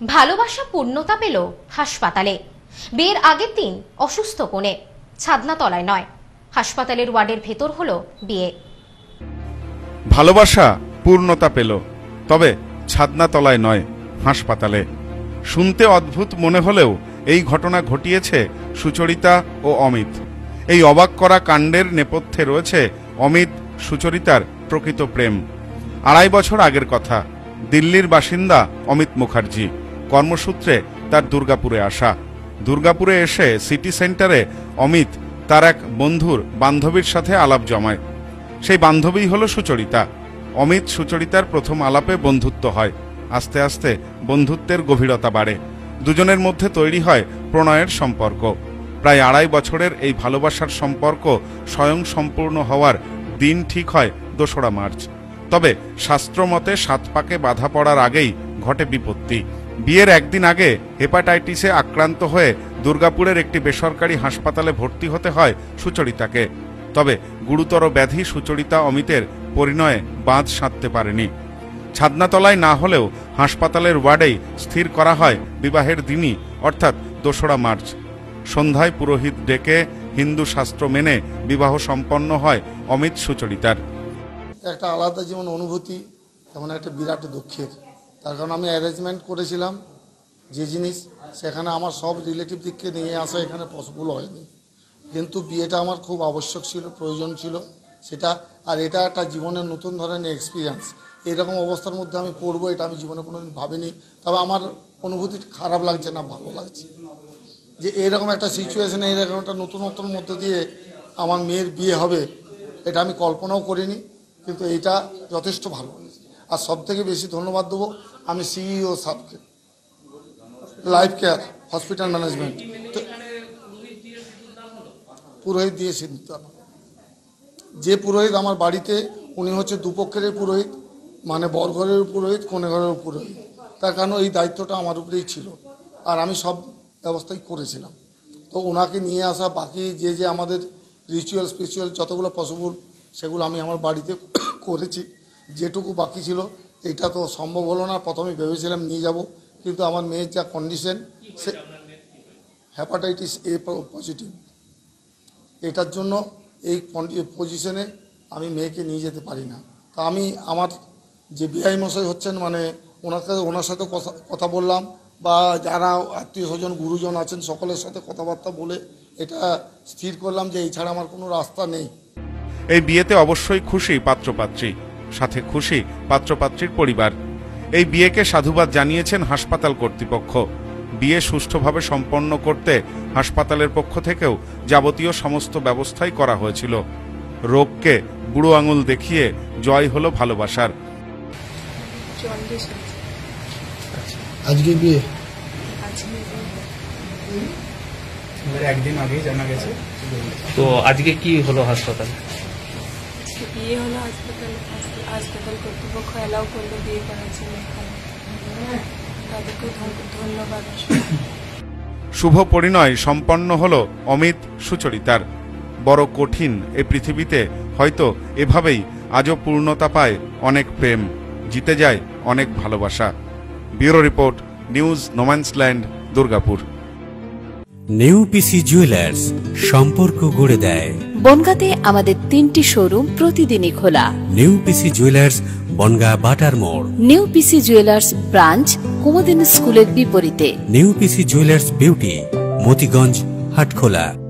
ভালোবাসা পূর্ণতা পেল হাসপাতালে। বিয়ের আগের দিন অসুস্থ কোণে ছাদনা তলায় নয়। হাসপাতালের ওয়ার্ডের ভেতর হলো বিয়ে। ভালোবাসা পূর্ণতা পেল, তবে ছাদনা তলায় নয়, হাসপাতালে। শুনতে অদ্ভুত মনে হলেও এই ঘটনা ঘটিয়েছে সুচরিতা ও অমিত। এই অবাক করা কাণ্ডের নেপথ্যে রয়েছে অমিত, সুচরিতার প্রকৃত প্রেম। আড়াই বছর আগের কথা, দিল্লির বাসিন্দা অমিত মুখার্জি। কর্মসূত্রে তার দুর্গাপুরে আসা। দুর্গাপুরে এসে সিটি সেন্টারে অমিত তার এক বন্ধুর বান্ধবীর সাথে আলাপ জমায়। সেই বান্ধবী হল সুচরিতা। অমিত সুচরিতার প্রথম আলাপে বন্ধুত্ব হয়। আস্তে আস্তে বন্ধুত্বের গভীরতা বাড়ে। দুজনের মধ্যে তৈরি হয় প্রণয়ের সম্পর্ক। প্রায় আড়াই বছরের এই ভালোবাসার সম্পর্ক স্বয়ং সম্পূর্ণ হওয়ার দিন ঠিক হয় দোসরা মার্চ। তবে শাস্ত্রমতে সাত পাকে বাধা পড়ার আগেই ঘটে বিপত্তি। বিয়ের একদিন আগে হেপাটাইটিসে আক্রান্ত হয়ে দুর্গাপুরের একটি বেসরকারি হাসপাতালে ভর্তি হতে হয় সুচরিতাকে। তবে গুরুতর ব্যাধি সুচরিতা অমিতের পরিণয়ে বাঁধ সাধতে পারেনি। ছাদনাতলায় না হলেও হাসপাতালের ওয়ার্ডেই স্থির করা হয় বিবাহের দিনই, অর্থাৎ দোসরা মার্চ। সন্ধ্যায় পুরোহিত ডেকে হিন্দু শাস্ত্র মেনে বিবাহ সম্পন্ন হয় অমিত সুচরিতার। একটা আলাদা যেমন অনুভূতি, তেমন একটা বিরাট দুঃখের। তার কারণ আমি অ্যারেঞ্জমেন্ট করেছিলাম যে জিনিস, সেখানে আমার সব রিলেটিভ দিককে নিয়ে আসা এখানে পসিবল হয়নি। কিন্তু বিয়েটা আমার খুব আবশ্যক ছিল, প্রয়োজন ছিল। সেটা, আর এটা একটা জীবনের নতুন ধরনের এক্সপিরিয়েন্স এরকম অবস্থার মধ্যে আমি পড়ব, এটা আমি জীবনে কোনোদিন ভাবিনি। তবে আমার অনুভূতি খারাপ লাগছে না, ভালো লাগছে। যে এরকম একটা সিচুয়েশনে এরকম একটা নতুনত্বর মধ্যে দিয়ে আমার মেয়ের বিয়ে হবে, এটা আমি কল্পনাও করিনি। কিন্তু এটা যথেষ্ট ভালো হয়েছে। আর সব থেকে বেশি ধন্যবাদ দেবো আমি সিইও সাবকে। লাইফ কেয়ার হসপিটাল ম্যানেজমেন্ট পুরোহিত দিয়ে সিদ্ধিত যে পুরোহিত আমার বাড়িতে, উনি হচ্ছে দুপক্ষের পুরোহিত মানে বরঘরের পুরোহিত ঘরের পুরোহিত। তার কারণ এই দায়িত্বটা আমার উপরেই ছিল। আর আমি সব ব্যবস্থাই করেছিলাম। তো ওনাকে নিয়ে আসা বাকি যে যে আমাদের রিচুয়াল স্পিরিচুয়াল যতগুলো পসিবল সেগুলো আমি আমার বাড়িতে করেছি। যেটুকু বাকি ছিল, এটা তো সম্ভব হলো না, প্রথমে ভেবেছিলাম নিয়ে যাব, কিন্তু আমার মেয়ের যা কন্ডিশন সে হ্যাপাটাইটিস এ পজিটিভ এটার জন্য এই পজিশনে আমি মেয়েকে নিয়ে যেতে পারি না। তা আমি আমার যে বিআই মশাই হচ্ছেন মানে ওনাকে ওনার সাথে কথা কথা বললাম, বা যারা আত্মীয় স্বজন, গুরুজন আছেন, সকলের সাথে কথাবার্তা বলে এটা স্থির করলাম যে এছাড়া আমার কোনো রাস্তা নেই। এই বিয়েতে অবশ্যই খুশি পাত্রপাত্রী। সাথে খুশি পাত্রপাত্রীর পরিবার। এই বিয়েকে সাধুবাদ জানিয়েছেন হাসপাতাল কর্তৃপক্ষ। বিয়ে সুষ্ঠুভাবে সম্পন্ন করতে হাসপাতালের পক্ষ থেকেও যাবতীয় সমস্ত ব্যবস্থাই করা হয়েছিল। রোগকে বুড়ো আঙুল দেখিয়ে জয় হলো ভালোবাসার। আজকে বিয়ে? একদিন আগেই জানা গেছে। তো আজকে কি হলো হাসপাতালে? বিয়ে হলো হাসপাতালে হাসপাতাল কর্তৃপক্ষ অ্যালাউ করল বিয়ে করার জন্য এখানে। ধন্যবাদ শুভ পরিণয় সম্পন্ন হল অমিত সুচরিতার। বড় কঠিন এ পৃথিবীতে হয়তো এভাবেই আজও পূর্ণতা পায় অনেক প্রেম জিতে যায় অনেক ভালোবাসা। Bureau report news no man's land Durgapur. New PC jewellers সম্পর্ক গড়ে দেয়। বনগাঁতে আমাদের তিনটি শোরুম প্রতিদিনই খোলা। নিউ পিসি জুয়েলার্স বনগা বাটার মোড়। নিউ পিসি জুয়েলার্স ব্রাঞ্চ কুমদিন স্কুলের বিপরীতে। New PC jewellers beauty Motiganj Hatkhola.